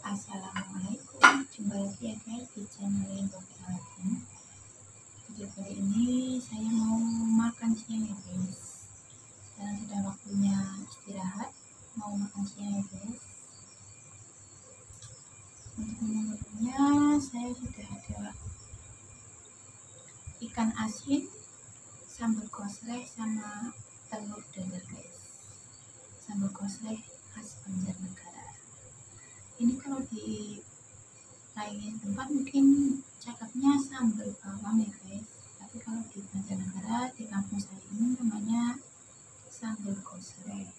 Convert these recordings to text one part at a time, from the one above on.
Assalamualaikum. Jumpa lagi ya guys di channel Indonesia Aladin Video kali ini saya mau makan siang ya guys. Sekarang sudah waktunya istirahat. Mau makan siang ya guys. Untuk menu-menunya saya sudah ada Ikan asin Sambal kosreh sama telur dadar guys. Sambal kosreh khas Banjarnegara ini kalau di lain tempat mungkin cakapnya sambal bawang ya guys. Tapi kalau di Banjarnegara di kampung saya ini namanya sambal kosre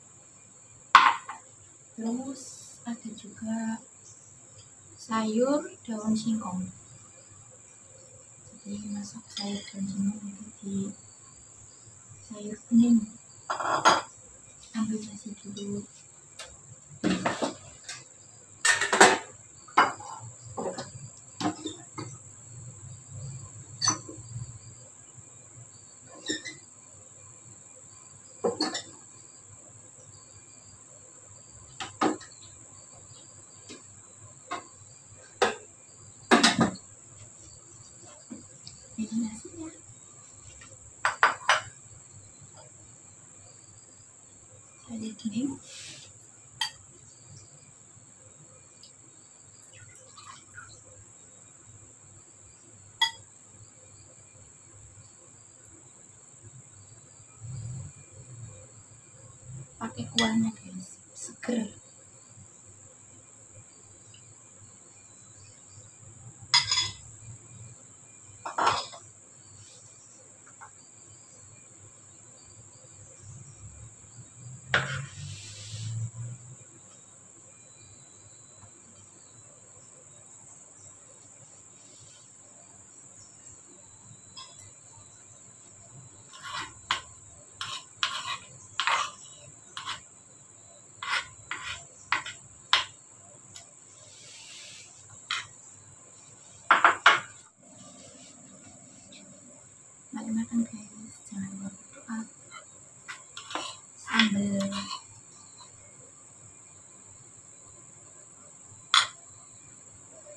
terus ada juga sayur daun singkong. Jadi masak sayur daun singkong itu di sayur bening ambil nasi dulu nasinya saya bening pakai kuahnya guys. Seger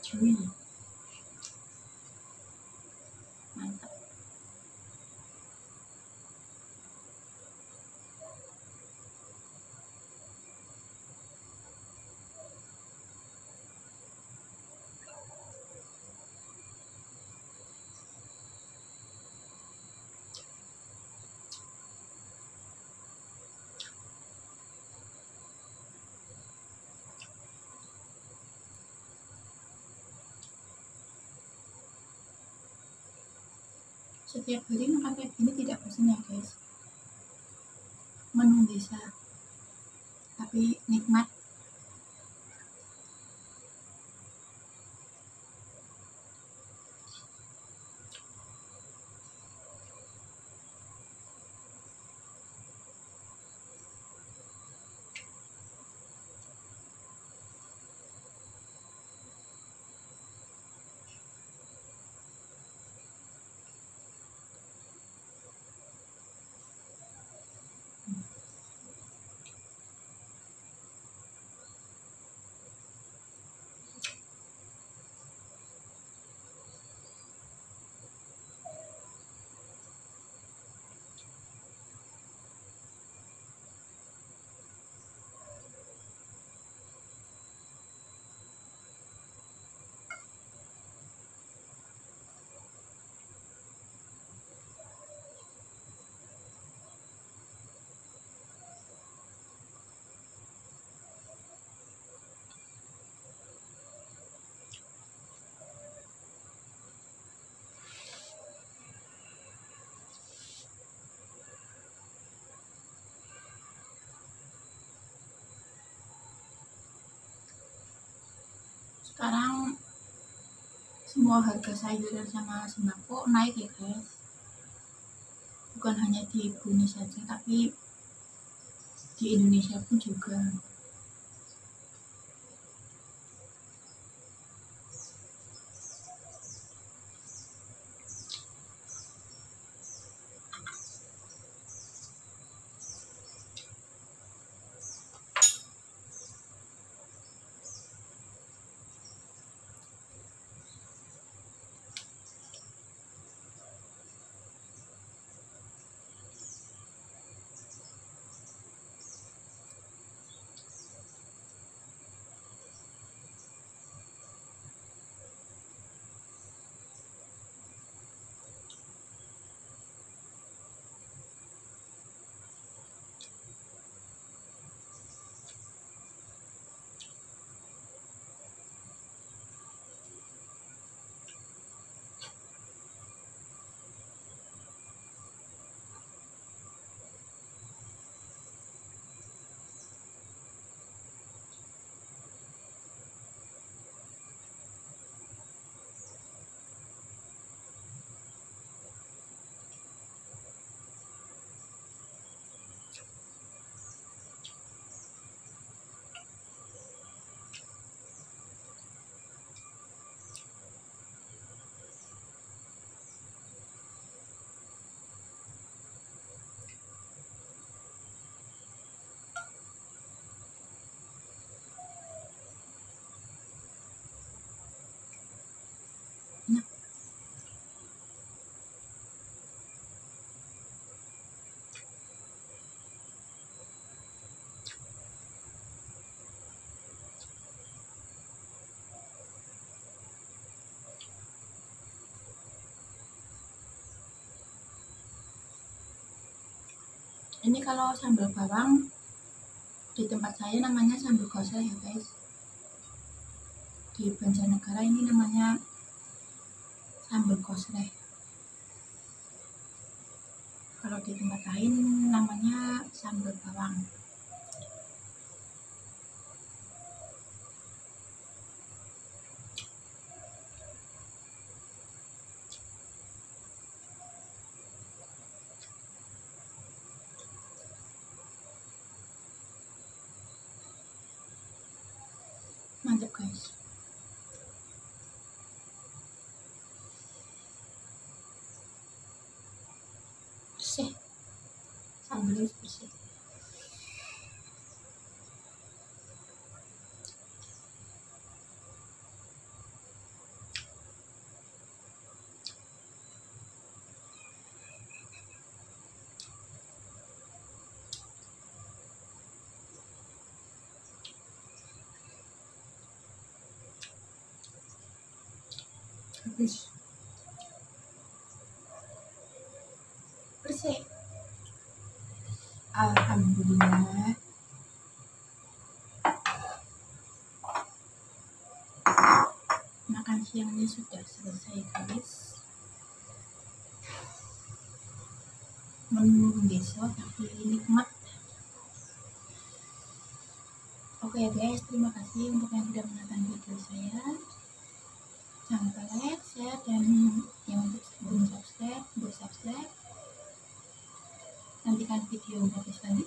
tree setiap hari makan kayak gini tidak bosan ya guys? Menu bisa tapi nikmat sekarang semua harga sayuran sama sembako naik ya guys. Bukan hanya di Brunei saja tapi di Indonesia pun juga ini kalau sambal bawang di tempat saya namanya sambal kosel ya guys. Di Banjarnegara ini namanya sambal kosle kalau di tempat lain namanya sambal bawang mantap guys bersih sambalnya bersih habis. Bersih. Alhamdulillah. Makan siangnya sudah selesai guys. Menu besok tapi nikmat. Oke guys terima kasih untuk yang sudah menonton video saya jangan lupa like, share, dan yang untuk belum subscribe, untuk subscribe. Nantikan video berikut selanjutnya